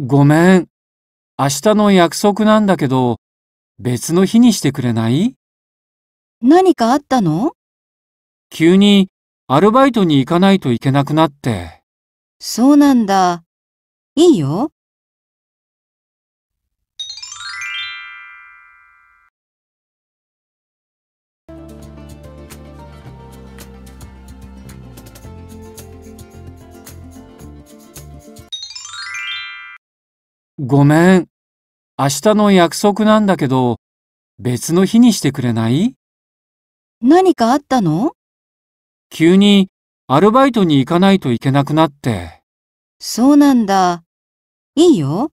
ごめん。明日の約束なんだけど、別の日にしてくれない？何かあったの？急にアルバイトに行かないといけなくなって。そうなんだ。いいよ。ごめん。明日の約束なんだけど、別の日にしてくれない？何かあったの？急にアルバイトに行かないといけなくなって。そうなんだ。いいよ。